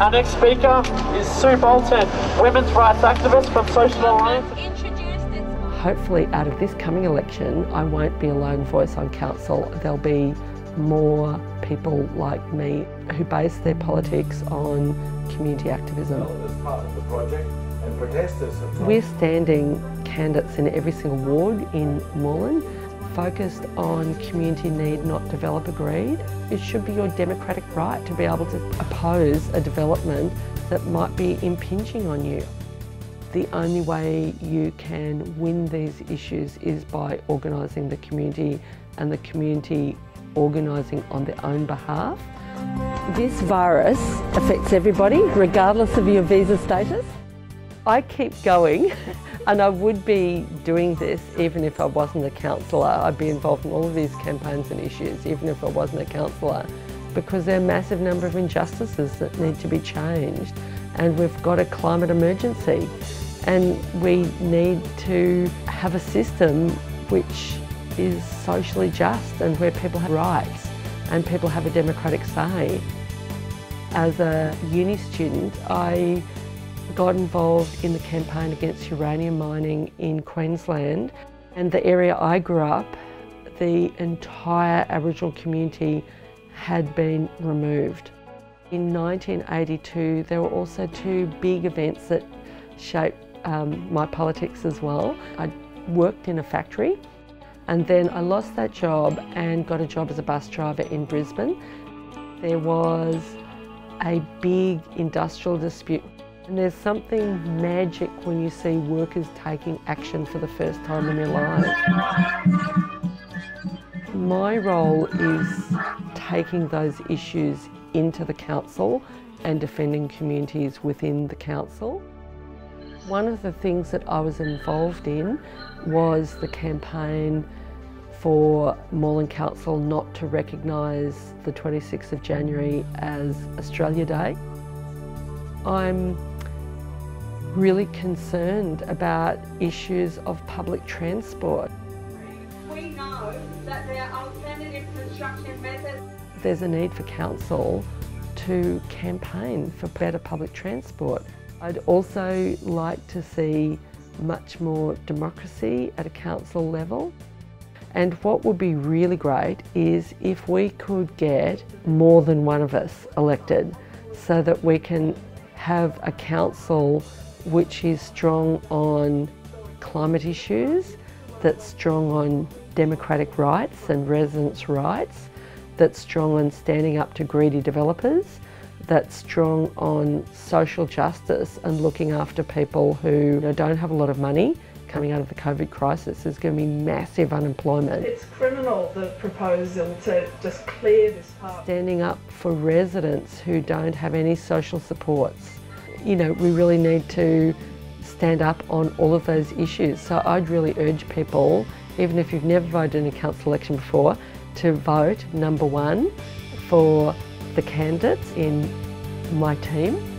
Our next speaker is Sue Bolton, women's rights activist from Socialist Alliance. Hopefully out of this coming election, I won't be a lone voice on council. There'll be more people like me who base their politics on community activism. We're standing candidates in every single ward in Moreland focused on community need, not developer greed. It should be your democratic right to be able to oppose a development that might be impinging on you. The only way you can win these issues is by organising the community and the community organising on their own behalf. This virus affects everybody, regardless of your visa status. I keep going and I would be doing this even if I wasn't a councillor. I'd be involved in all of these campaigns and issues even if I wasn't a councillor because there are a massive number of injustices that need to be changed and we've got a climate emergency and we need to have a system which is socially just and where people have rights and people have a democratic say. As a uni student, I got involved in the campaign against uranium mining in Queensland and the area I grew up, the entire Aboriginal community had been removed. In 1982 there were also two big events that shaped um, my politics as well. I worked in a factory and then I lost that job and got a job as a bus driver in Brisbane. There was a big industrial dispute and there's something magic when you see workers taking action for the first time in their lives. My role is taking those issues into the council and defending communities within the council. One of the things that I was involved in was the campaign for Moreland Council not to recognise the 26th of January as Australia Day. I'm really concerned about issues of public transport. We know that there are alternative construction methods. There's a need for council to campaign for better public transport. I'd also like to see much more democracy at a council level. And what would be really great is if we could get more than one of us elected so that we can have a council which is strong on climate issues, that's strong on democratic rights and residents' rights, that's strong on standing up to greedy developers, that's strong on social justice and looking after people who you know, don't have a lot of money. Coming out of the COVID crisis, there's going to be massive unemployment. It's criminal, the proposal to just clear this part. Standing up for residents who don't have any social supports you know, we really need to stand up on all of those issues. So I'd really urge people, even if you've never voted in a council election before, to vote number one for the candidates in my team